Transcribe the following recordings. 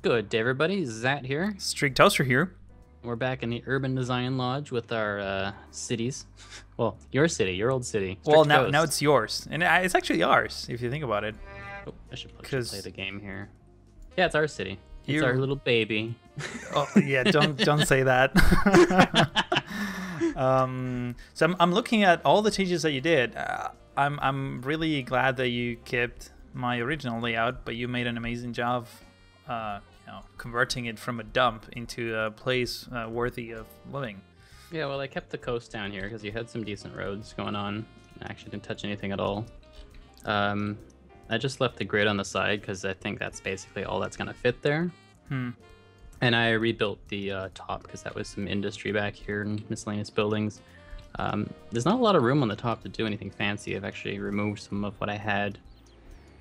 Good day, everybody. Zhatt here. StricToaster here. We're back in the Urban Design Lodge with our uh, cities. Well, your city, your old city. well, now Coast. now it's yours, and it's actually ours if you think about it. Oh, I should play the game here. Yeah, it's our city. It's You- our little baby. Oh yeah, don't don't say that. um, so I'm, I'm looking at all the changes that you did. Uh, I'm I'm really glad that you kept my original layout, but you made an amazing job, uh, you know, converting it from a dump into a place uh, worthy of living. Yeah, well, I kept the coast down here because you had some decent roads going on. I actually didn't touch anything at all. Um, I just left the grid on the side because I think that's basically all that's going to fit there. Hmm. And I rebuilt the uh, top because that was some industry back here and miscellaneous buildings. Um, there's not a lot of room on the top to do anything fancy. I've actually removed some of what I had,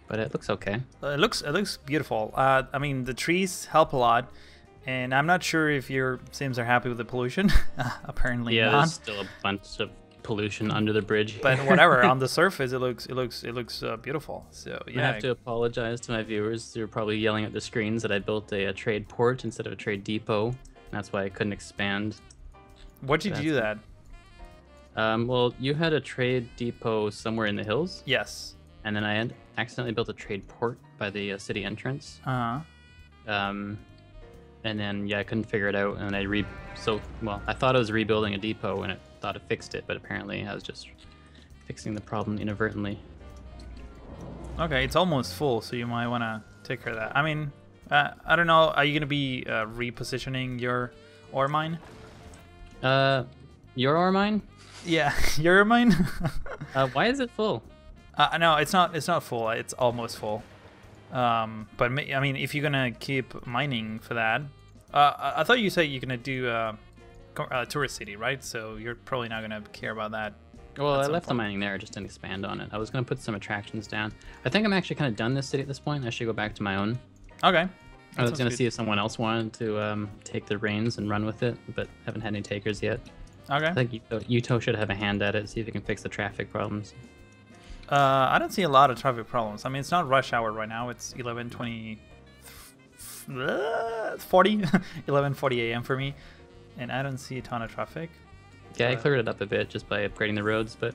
but it looks okay. Uh, It looks it looks beautiful. Uh, I mean, the trees help a lot, and I'm not sure if your Sims are happy with the pollution. Apparently Yeah, not. there's still a bunch of pollution under the bridge. But whatever, on the surface, it looks it looks it looks uh, beautiful. So I have to apologize to my viewers. They're probably yelling at the screens that I built a, a trade port instead of a trade depot. And that's why I couldn't expand. what did you do that? Um, well, you had a trade depot somewhere in the hills, Yes. and then I had accidentally built a trade port by the uh, city entrance. Uh huh. Um, and then yeah, I couldn't figure it out, and I re so well. I thought I was rebuilding a depot, and it thought it fixed it, but apparently I was just fixing the problem inadvertently. Okay, it's almost full, so you might want to take care of that. I mean, uh, I don't know. Are you gonna be uh, repositioning your ore mine? Uh, your ore mine? Yeah, your mine. Uh, why is it full? Uh, no, it's not. It's not full. It's almost full. Um, but I mean, if you're gonna keep mining for that, uh, I, I thought you said you're gonna do uh, tourist city, right? So you're probably not gonna care about that. Well, I left the mining there, I just didn't expand on it. I was gonna put some attractions down. I think I'm actually kind of done this city at this point. I should go back to my own. Okay. I was gonna good. see if someone else wanted to um, take the reins and run with it, but haven't had any takers yet. Okay. I think Yuttho, Yuttho should have a hand at it, see if he can fix the traffic problems. Uh, I don't see a lot of traffic problems. I mean, it's not rush hour right now. It's 11:20, uh, 40, 11:40 a.m. for me, and I don't see a ton of traffic. Yeah, I cleared it up a bit just by upgrading the roads, but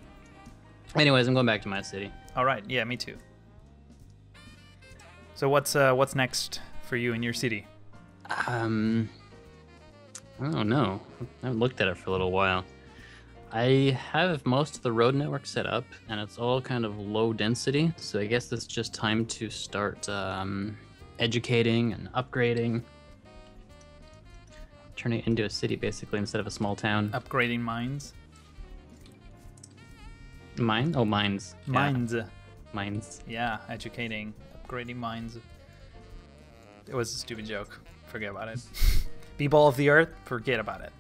anyways, I'm going back to my city. All right. Yeah, me too. So what's uh, what's next for you in your city? Um, I don't know. I haven't looked at it for a little while. I have most of the road network set up, and it's all kind of low density. So I guess it's just time to start um, educating and upgrading, turning it into a city basically instead of a small town. Upgrading mines. Mine? Oh, mines. Yeah, Mines. mines. Yeah, educating, upgrading mines. It was a stupid joke. Forget about it. People of the earth, forget about it.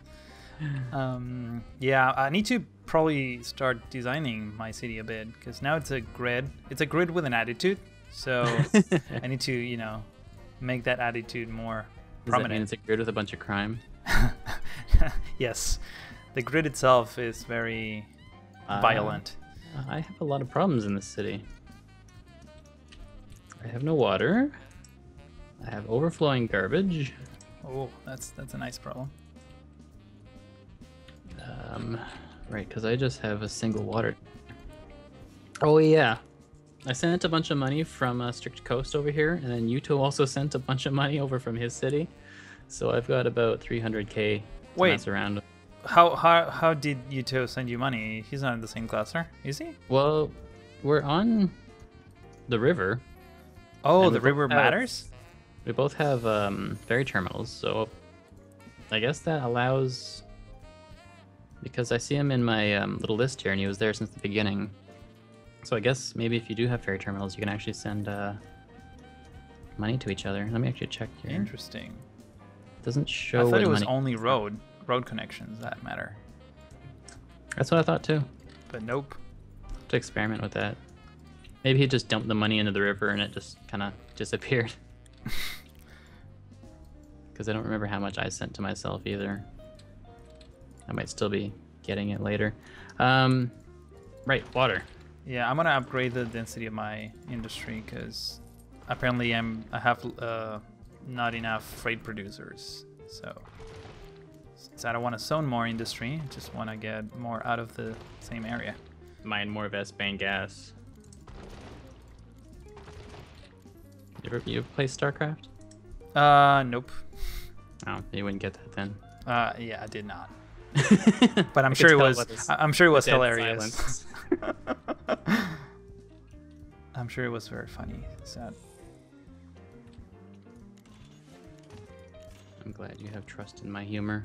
Um, yeah, I need to probably start designing my city a bit because now it's a grid. It's a grid with an attitude. So I need to, you know, make that attitude more Does that mean it's a grid with a bunch of crime? yes, the grid itself is very Uh, violent. I have a lot of problems in this city. I have no water. I have overflowing garbage. Oh, that's that's a nice problem. Um, right, because I just have a single water. Oh yeah, I sent a bunch of money from uh, Strict Coast over here, and then Yuttho also sent a bunch of money over from his city. So I've got about 300k to Wait. mess around. with. How how how did Yuttho send you money? He's not in the same cluster, is he? Well, we're on the river. Oh, the river have- matters. We both have um, ferry terminals, so I guess that allows. Because I see him in my um, little list here, and he was there since the beginning. So I guess maybe if you do have ferry terminals, you can actually send uh, money to each other. Let me actually check here. Interesting. Doesn't show. I thought it was only road road connections that matter, That's what I thought too. but nope. To experiment with that. Maybe he just dumped the money into the river and it just kind of disappeared. Because I don't remember how much I sent to myself either. I might still be getting it later. Um, right, water. Yeah, I'm gonna upgrade the density of my industry because apparently I'm I have uh, not enough freight producers. So since I don't want to zone more industry, I just want to get more out of the same area. Mine more Vespene gas. You ever you ever play StarCraft? Uh, nope. Oh, you wouldn't get that then. Uh, yeah, I did not. But I I'm sure it was. by this I- I'm sure it was hilarious. I'm sure it was very funny. Sad. I'm glad you have trust in my humor.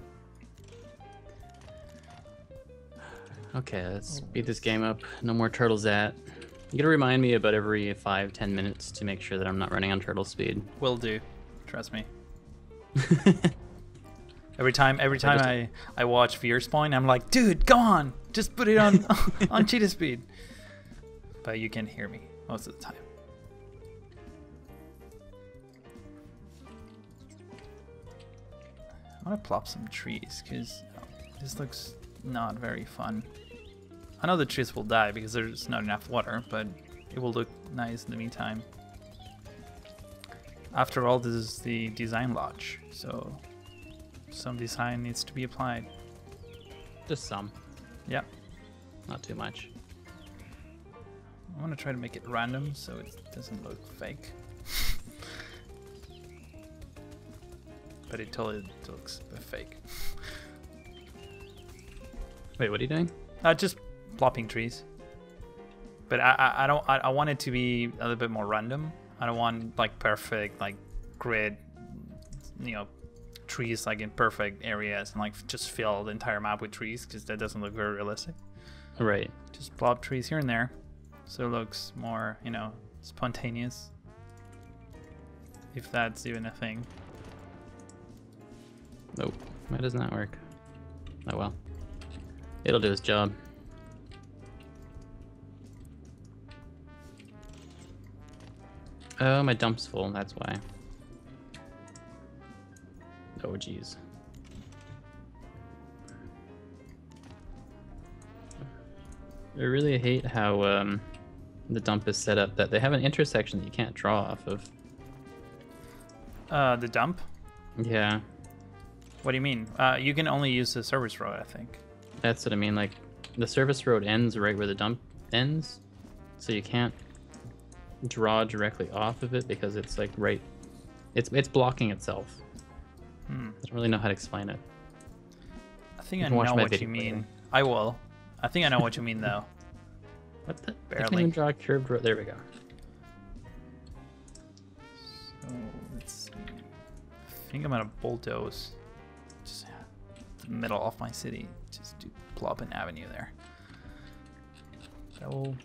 Okay, let's speed this game up. No more turtles at. You gotta remind me about every five, ten minutes to make sure that I'm not running on turtle speed. Will do. Trust me. Every time, every time just- I, I watch Fear Spawn, I'm like, dude, go on, just put it on on cheetah speed. But you can hear me most of the time. I want to plop some trees because this looks not very fun. I know the trees will die because there's not enough water, but it will look nice in the meantime. After all, this is the design lodge, so some design needs to be applied. Just some, Yeah, not too much. I want to try to make it random so it doesn't look fake. but it totally looks fake. Wait, what are you doing? Uh, just plopping trees. But I, I, I don't. I, I want it to be a little bit more random. I don't want like perfect like grid, you know, trees like in perfect areas and like just fill the entire map with trees because that doesn't look very realistic. Right. Just plop trees here and there, so it looks more you know spontaneous. If that's even a thing. Nope. Why doesn't that work? Oh well. It'll do its job. Oh, my dump's full, that's why. Oh, jeez. I really hate how um, the dump is set up that they have an intersection that you can't draw off of. Uh, the dump. Yeah, What do you mean? Uh, you can only use the service road, I think. That's what I mean. Like, the service road ends right where the dump ends, so you can't draw directly off of it because it's like right. It's it's blocking itself. Hmm. I don't really know how to explain it. I think I know what you video later. mean. I will. I think I know what you mean though. What the? I Barely. can't even draw a curved road. There we go. So let's see. I think I'm gonna bulldoze the middle of my city. Just to plop an avenue there. That will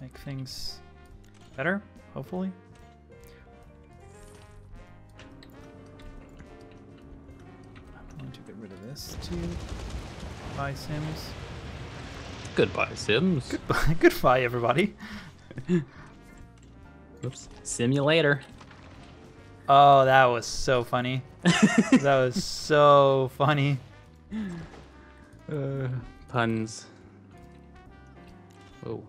make things better, hopefully. I'm going to get rid of this to buy Sims. Goodbye, Sims. Goodbye, everybody. Oops. Simulator. Oh, that was so funny. that was so funny. Uh, puns. Oh,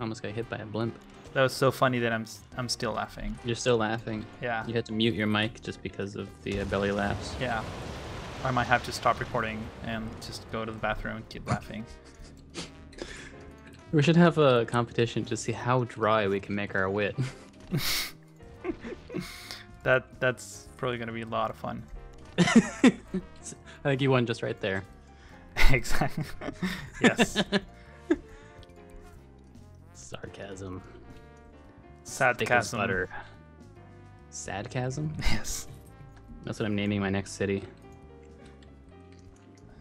almost got hit by a blimp. That was so funny that I'm I'm still laughing. You're still laughing. Yeah. You had to mute your mic just because of the uh, belly laughs. Yeah. I might have to stop recording and just go to the bathroom and keep laughing. We should have a competition to see how dry we can make our wit. That that's probably gonna be a lot of fun. I think you won just right there. exactly. yes. Sarcasm. Sad Thick butter. Sadcasm? Yes. That's what I'm naming my next city.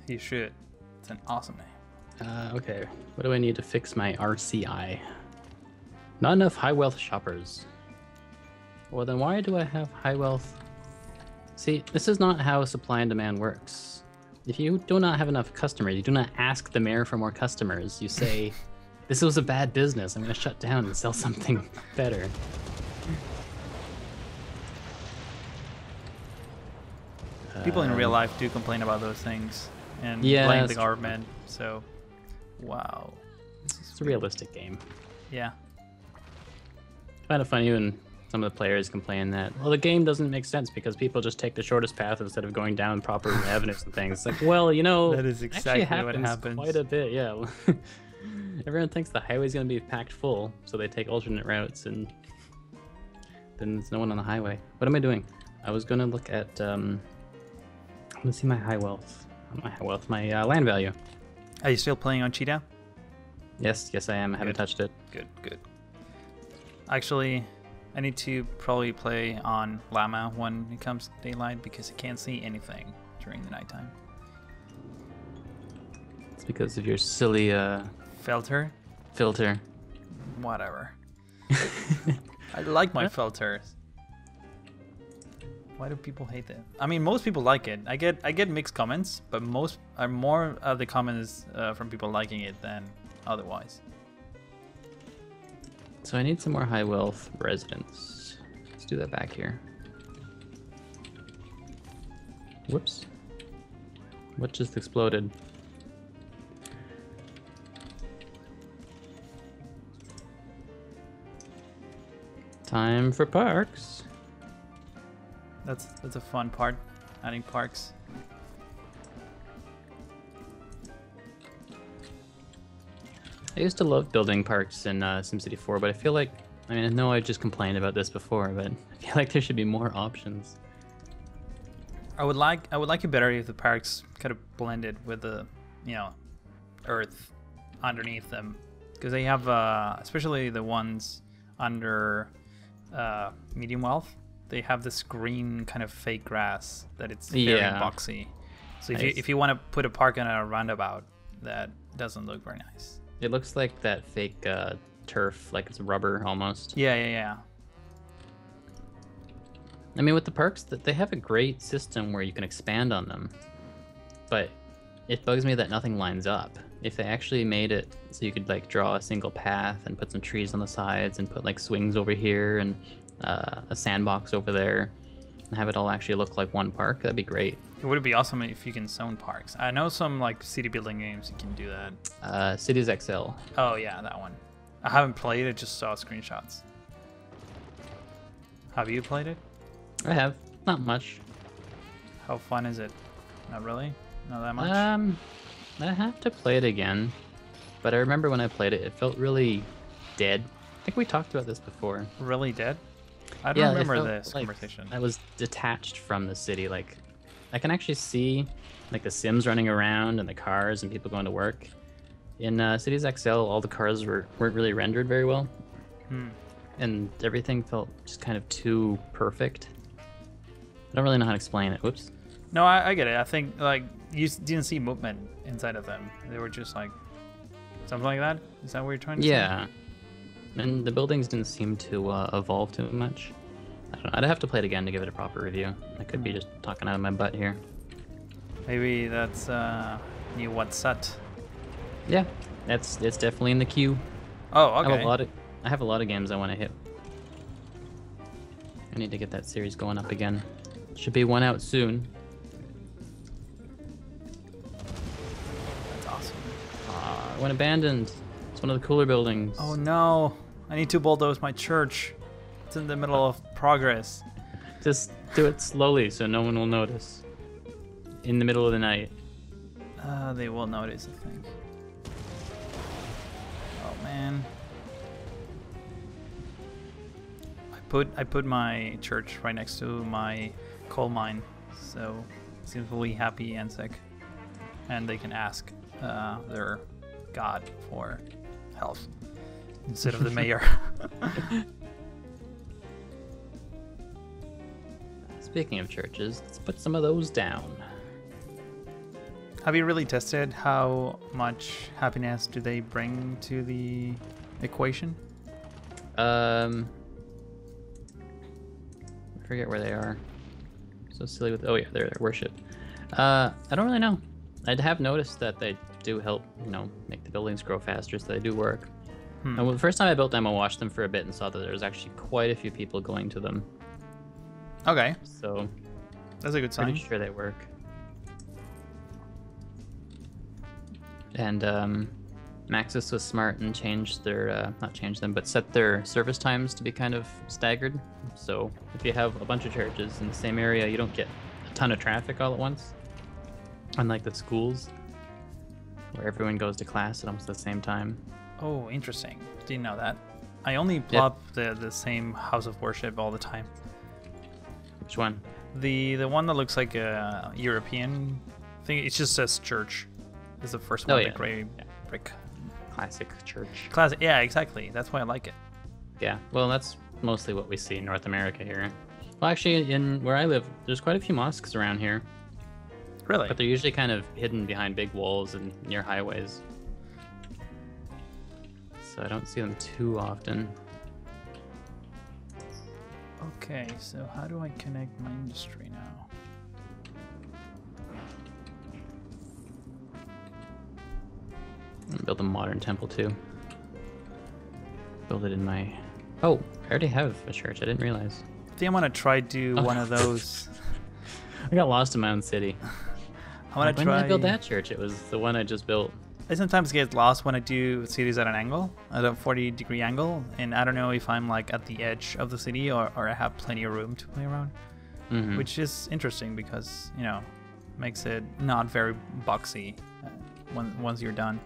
You should. It's an awesome name. Uh, okay, what do I need to fix my RCI? Not enough high wealth shoppers. Well, then why do I have high wealth? See, this is not how supply and demand works. If you do not have enough customers, you do not ask the mayor for more customers. You say, this was a bad business. I'm going to shut down and sell something better. People in real Um, life do complain about those things. and Yeah, blame the that's true. government. So, wow. It's a realistic game. Yeah. Kind of it funny when some of the players complain that, well, the game doesn't make sense because people just take the shortest path instead of going down proper avenues and things. It's like, well, you know, That is exactly actually what happens happens. quite a bit. Yeah. Everyone thinks the highway's going to be packed full, so they take alternate routes, and then there's no one on the highway. What am I doing? I was going to look at. Um, I want to see my high wealth. My high wealth, my uh, land value. Are you still playing on Cheetah? Yes, yes, I am. I haven't touched it. Good, good. Actually, I need to probably play on Llama when it comes daylight because I can't see anything during the nighttime. It's because of your silly uh, Filter? filter. Whatever. I like my filters. Why do people hate it? I mean, most people like it. I get I get mixed comments, but most are more of the comments uh, from people liking it than otherwise. So I need some more high wealth residents. Let's do that back here. Whoops. What just exploded? Time for parks. That's that's a fun part, adding parks. I used to love building parks in uh, SimCity 4, but I feel like, I mean, I know I've just complained about this before, but I feel like there should be more options. I would like I would like it better if the parks kind of blended with the, you know, earth underneath them, because they have uh, especially the ones under uh, medium wealth. They have this green kind of fake grass that it's very Yeah. boxy. So if you Nice. if you want to put a park on a roundabout, that doesn't look very nice. It looks like that fake uh, turf, like it's rubber almost. Yeah, yeah, yeah. I mean, with the parks, th- they have a great system where you can expand on them, but it bugs me that nothing lines up. If they actually made it so you could like draw a single path and put some trees on the sides and put like swings over here and uh, a sandbox over there, and have it all actually look like one park, that'd be great. It would be awesome if you can zone parks. I know some like city building games you can do that. Uh, Cities XL. Oh yeah, that one. I haven't played it, just saw screenshots. Have you played it? I have not much. How fun is it? Not really? Not that much? Um, I have to play it again, but I remember when I played it, it felt really dead. I think we talked about this before. really dead? I don't Yeah, remember this like conversation. I was detached from the city. Like, I can actually see like the Sims running around and the cars and people going to work. In uh, Cities XL, all the cars were weren't really rendered very well, Hmm. and everything felt just kind of too perfect. I don't really know how to explain it. Whoops. No, I, I get it. I think like you didn't see movement inside of them. They were just like something like that. Is that what you're trying to say? Yeah. And the buildings didn't seem to uh, evolve too much. I don't know. I'd have to play it again to give it a proper review. I could be just talking out of my butt here. Maybe that's uh new what's that? Yeah, that's it's definitely in the queue. Oh, I have okay. a lot of I have a lot of games I want to hit. I need to get that series going up again. Should be one out soon. That's awesome. Uh, it went abandoned. It's one of the cooler buildings. Oh no! I need to bulldoze my church. It's in the middle of progress. Just do it slowly so no one will notice. In the middle of the night. Uh, they will notice, I think. Oh man. I put I put my church right next to my coal mine, so it seems really happy and sick, and they can ask uh, their god for health instead of the mayor. Speaking of churches, let's put some of those down. Have you really tested how much happiness do they bring to the equation? Um, I forget where they are. So silly with. Oh yeah, they're, they're worship. Uh, I don't really know. I have noticed that they do help, you know, make the buildings grow faster, so they do work. Hmm. And well, the first time I built them, I watched them for a bit and saw that there was actually quite a few people going to them. Okay, So that's a good sign. pretty sure they work. and um, Maxis was smart and changed their uh, not changed them, but set their service times to be kind of staggered. So if you have a bunch of churches in the same area, you don't get a ton of traffic all at once. Unlike the schools, where everyone goes to class at almost the same time. Oh, interesting. Didn't know that. I only plop the the same house of worship all the time. Which one? The the one that looks like a European thing. It just says church. Is the first Oh, one, yeah. the gray Yeah. brick. Classic church. Classic. Yeah, exactly. That's why I like it. Yeah, well, that's mostly what we see in North America here. Well, actually, in where I live, there's quite a few mosques around here, Really? but they're usually kind of hidden behind big walls and near highways. So I don't see them too often. Okay, so how do I connect my industry now? Build a modern temple too. Build it in my. Oh, I already have a church. I didn't realize. I think I'm gonna try to do Oh. one of those. I got lost in my own city. I wanna when try. did I build that church? It was the one I just built. I sometimes get lost when I do cities at an angle, at a 40 degree angle, and I don't know if I'm like at the edge of the city or, or I have plenty of room to play around, Mhm. which is interesting because you know makes it not very boxy uh, when, once you're done.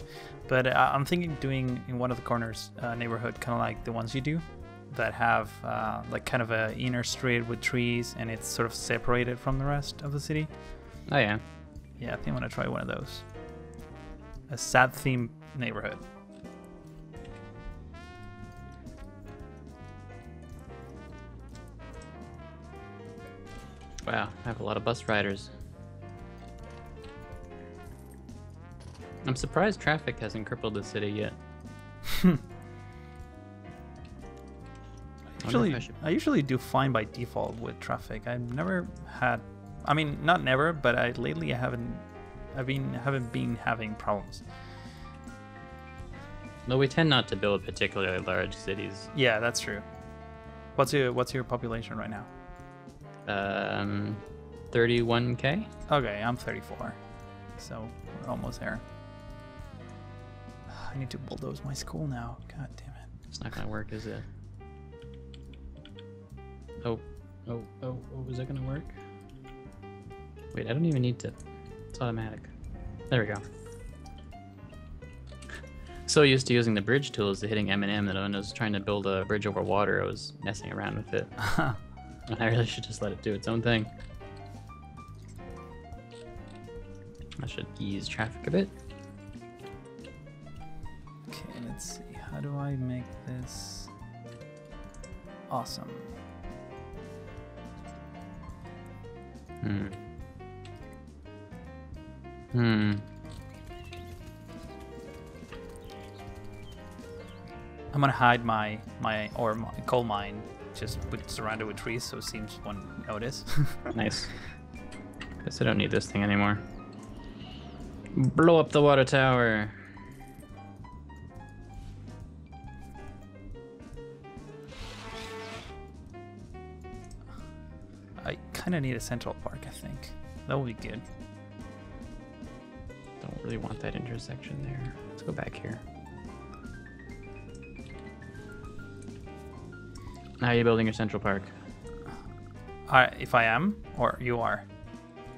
But uh, I'm thinking doing in one of the corners uh, neighborhood, kind of like the ones you do, that have uh, like kind of a inner street with trees and it's sort of separated from the rest of the city. Oh yeah. Yeah, I think I'm gonna try one of those. A sad theme neighborhood. Wow, I have a lot of bus riders. I'm surprised traffic hasn't crippled the city yet. Usually, I should- I usually do fine by default with traffic. I've never had, I mean, not never, but I lately I haven't, I've been haven't been having problems. No, we tend not to build particularly large cities. Yeah, that's true. What's your What's your population right now? Um, 31k. Okay, I'm 34, so we're almost there. I need to bulldoze my school now. God damn it. It's not gonna work, is it? Oh, oh, oh, oh, is that gonna work? Wait, I don't even need to. It's automatic. There we go. So used to using the bridge tools to hitting M&M that when I was trying to build a bridge over water, I was messing around with it. And I really should just let it do its own thing. I should ease traffic a bit. Okay, let's see. How do I make this awesome? Hmm. Hmm. I'm gonna hide my my or my coal mine just with, surrounded with trees, so it seems one notice. Nice. Guess I don't need this thing anymore. Blow up the water tower. I kind of need a central park. I think that would be good. Really want that intersection there. Let's go back here. How are you building your central park? I, if I am or you are,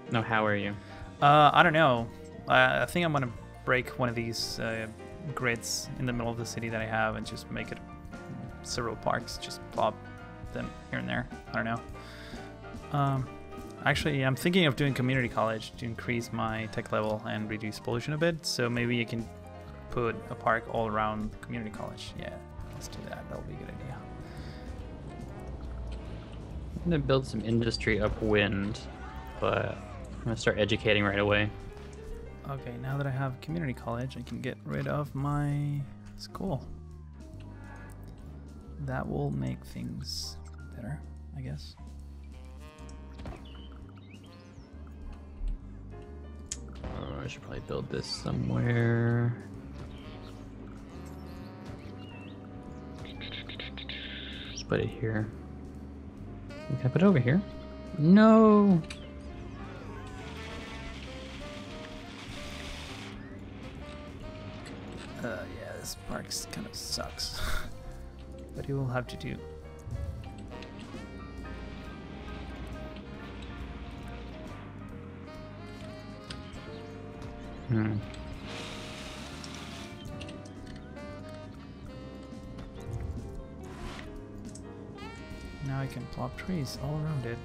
No, how are you? uh, I don't know. I, I think I'm gonna break one of these uh, grids in the middle of the city that I have and just make it several parks. Just plop them here and there. I don't know. Um, actually, I'm thinking of doing community college to increase my tech level and reduce pollution a bit. So maybe you can put a park all around community college. Yeah, let's do that. That'll be a good idea. I'm gonna build some industry upwind, but I'm gonna start educating right away. Okay, now that I have community college, I can get rid of my school. That will make things better, I guess. I should probably build this somewhere. Let's put it here. Can I put it over here? No. Uh, yeah, this park kind of sucks. but it will have to do. Hmm. Now I can plop trees all around it,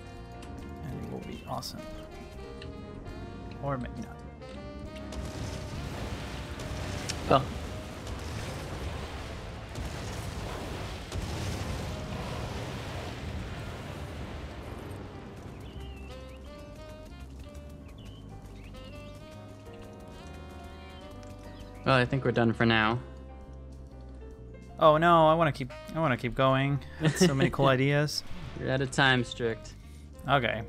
and it will be awesome. Or maybe not. Well, well, I think we're done for now. Oh no, I want to keep. I want to keep going. so many cool ideas. You're out of time, strict. Okay.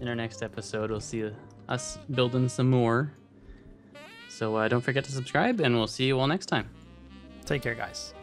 In our next episode, we'll see us building some more. So uh, don't forget to subscribe, and we'll see you all next time. Take care, guys.